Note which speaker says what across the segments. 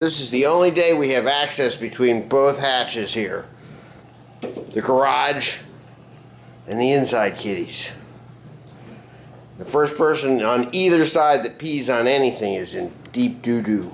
Speaker 1: This is the only day we have access between both hatches here. The garage and the inside kitties. The first person on either side that pees on anything is in deep doo-doo.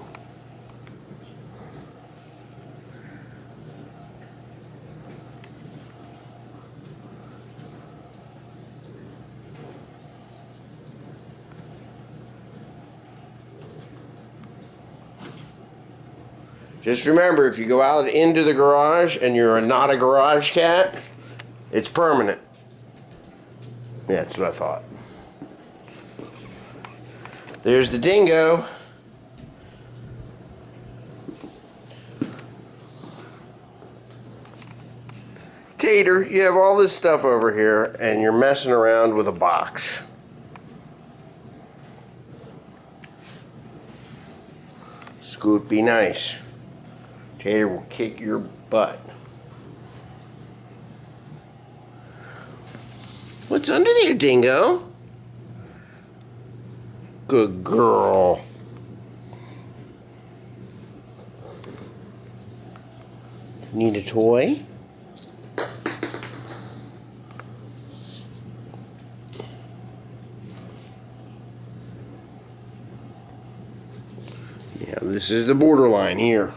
Speaker 1: Just remember, if you go out into the garage and you're not a garage cat, it's permanent. Yeah, that's what I thought. There's the dingo. Tater, you have all this stuff over here and you're messing around with a box. Scoot be nice. Tater will kick your butt. What's under there, Dingo? Good girl. Need a toy? Yeah, this is the borderline here.